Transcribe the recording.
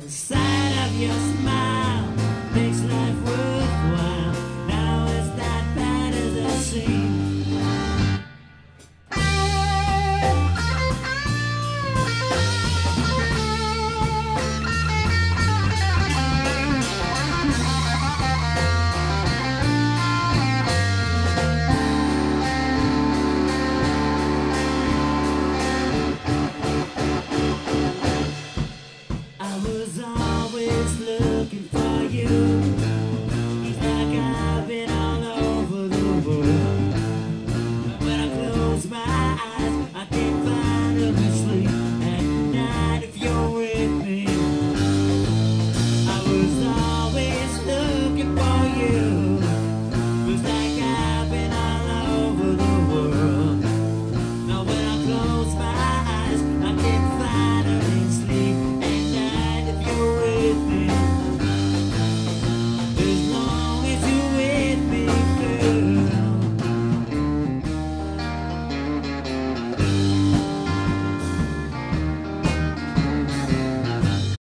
the side of your smile. was always looking for you. It's like I've been all over the world. When I close my eyes, I can't find a good sleep. At night, if you're with me, I was